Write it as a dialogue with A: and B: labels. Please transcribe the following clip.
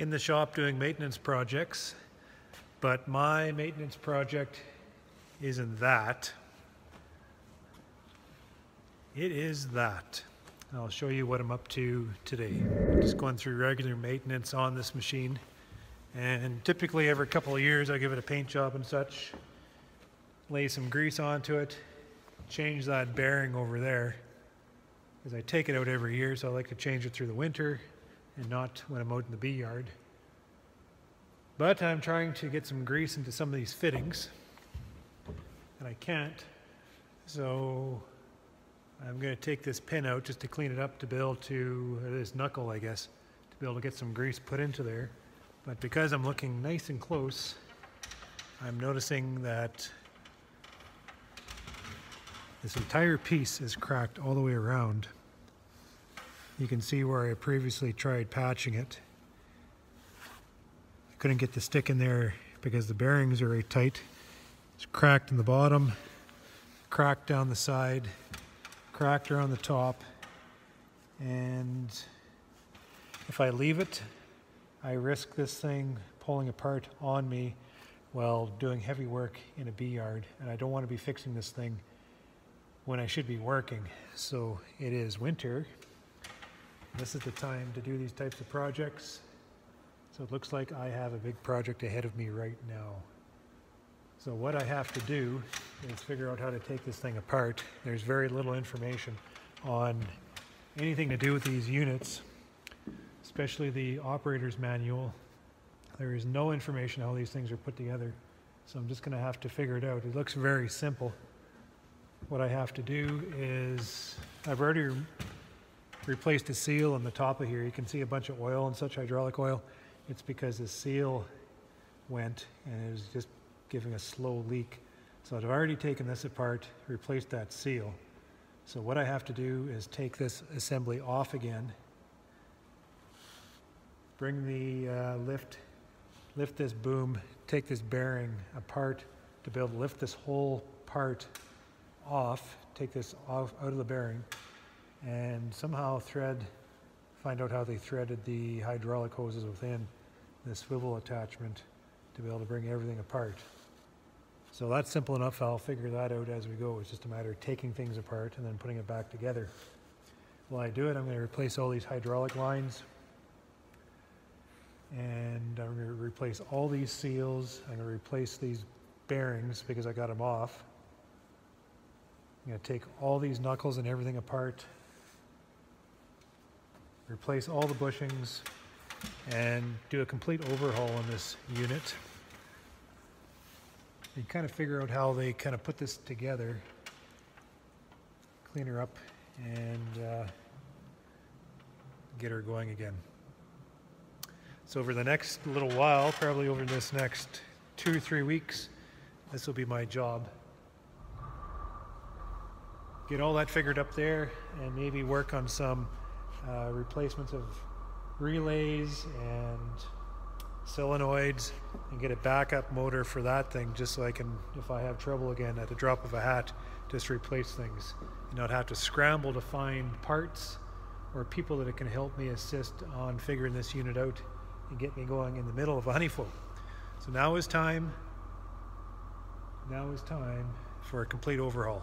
A: in the shop doing maintenance projects, but my maintenance project isn't that. It is that. I'll show you what I'm up to today. Just going through regular maintenance on this machine. And typically every couple of years I give it a paint job and such, lay some grease onto it, change that bearing over there. Because I take it out every year, so I like to change it through the winter and not when I'm out in the bee yard. But I'm trying to get some grease into some of these fittings, and I can't. So I'm going to take this pin out just to clean it up to be able to, this knuckle I guess, to be able to get some grease put into there. But because I'm looking nice and close, I'm noticing that this entire piece is cracked all the way around. You can see where I previously tried patching it. I couldn't get the stick in there because the bearings are very tight. It's cracked in the bottom, cracked down the side, cracked around the top and if I leave it I risk this thing pulling apart on me while doing heavy work in a bee yard and I don't want to be fixing this thing when I should be working so it is winter this is the time to do these types of projects so it looks like I have a big project ahead of me right now so what I have to do is figure out how to take this thing apart. There's very little information on anything to do with these units, especially the operator's manual. There is no information how these things are put together. So I'm just going to have to figure it out. It looks very simple. What I have to do is, I've already re replaced a seal on the top of here. You can see a bunch of oil and such hydraulic oil. It's because the seal went and it was just giving a slow leak. So I've already taken this apart, replaced that seal. So what I have to do is take this assembly off again, bring the uh, lift, lift this boom, take this bearing apart to be able to lift this whole part off, take this off out of the bearing, and somehow thread, find out how they threaded the hydraulic hoses within the swivel attachment to be able to bring everything apart. So that's simple enough. I'll figure that out as we go. It's just a matter of taking things apart and then putting it back together. While I do it, I'm going to replace all these hydraulic lines. And I'm going to replace all these seals. I'm going to replace these bearings because I got them off. I'm going to take all these knuckles and everything apart. Replace all the bushings and do a complete overhaul on this unit and kind of figure out how they kind of put this together, clean her up, and uh, get her going again. So over the next little while, probably over this next two or three weeks, this will be my job. Get all that figured up there and maybe work on some uh, replacements of relays and solenoids and get a backup motor for that thing just so I can, if I have trouble again, at the drop of a hat, just replace things and not have to scramble to find parts or people that can help me assist on figuring this unit out and get me going in the middle of a honey flow. So now is time, now is time for a complete overhaul.